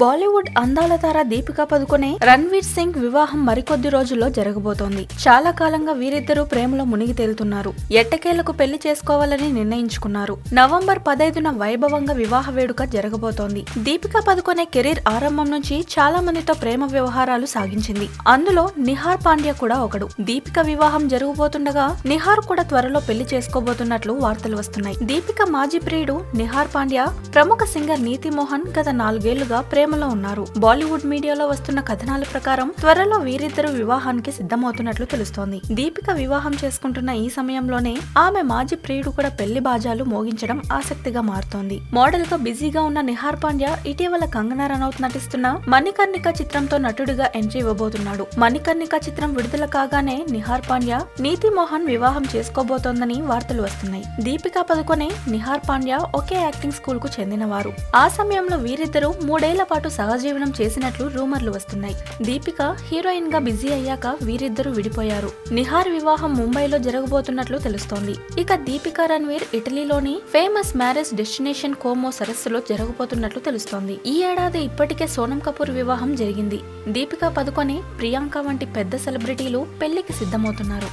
బాలీవుడ్ అందాల తార దీపికా పదుకొనే రణ్వీర్ సింగ్ వివాహం మరికొద్ది రోజుల్లో జరగబోతోంది. చాలా కాలంగా వీరిద్దరూ ప్రేమలో మునిగి తేలుతున్నారు. ఎట్టకేలకు పెళ్ళి చేసుకోవాలని నిర్ణయించుకున్నారు. నవంబర్ పదైదున వైభవంగా వివాహ వేడుక జరగబోతోంది. దీపికా పదుకొనే కెరీర్ ఆరంభం నుంచి చాలా మందితో ప్రేమ వ్యవహారాలు సాగించింది. అందులో నిహార్ పాండ్యా కూడా ఒకడు. దీపిక వివాహం జరగబోతుండగా నిహార్ కూడా త్వరలో పెళ్ళి చేసుకోబోతున్నట్లు వార్తలు వస్తున్నాయి. దీపిక మాజీ ప్రియుడు నిహార్ పాండ్యా ప్రముఖ సింగర్ నీతి మోహన్ గత నాలుగేళ్ళుగా ప్రేమ ప్రేమలో ఉన్నారు. బాలీవుడ్ మీడియాలో వస్తున్న కథనాల ప్రకారం త్వరలో వీరిద్దరు వివాహానికి సిద్ధమవుతున్నట్లు తెలుస్తోంది. దీపిక వివాహం చేసుకుంటున్న ఈ సమయంలోనే ఆమె మాజీ ప్రియుడు కూడా పెళ్ళి బాజాలు మోగించడం ఆసక్తిగా మారుతోంది. మోడల్గా బిజీగా ఉన్న నిహార్ పాండ్యా ఇటీవల కంగనా రనౌత్ నటిస్తున్న మణికర్ణిక చిత్రంతో నటుడిగా ఎంట్రీ ఇవ్వబోతున్నాడు. మణికర్ణిక చిత్రం విడుదల కాగానే నిహార్ పాండ్యా నీతి మోహన్ వివాహం చేసుకోబోతోందని వార్తలు వస్తున్నాయి. దీపికా పదుకొనే నిహార్ పాండ్యా ఒకే యాక్టింగ్ స్కూల్కు చెందినవారు. ఆ సమయంలో వీరిద్దరూ మూడేళ్ళ పాటు సహజీవనం చేసినట్లు రూమర్లు వస్తున్నాయి. దీపిక హీరోయిన్గా బిజీ అయ్యాక వీరిద్దరూ విడిపోయారు. నిహార్ వివాహం ముంబైలో జరగబోతున్నట్లు తెలుస్తోంది. ఇక దీపిక రణ్వీర్ ఇటలీలోని ఫేమస్ మ్యారేజ్ డెస్టినేషన్ కోమో సరస్సులో జరగబోతున్నట్లు తెలుస్తోంది. ఈ ఏడాది ఇప్పటికే సోనం కపూర్ వివాహం జరిగింది. దీపిక పదుకొని ప్రియాంక వంటి పెద్ద సెలబ్రిటీలు పెళ్ళికి సిద్ధమవుతున్నారు.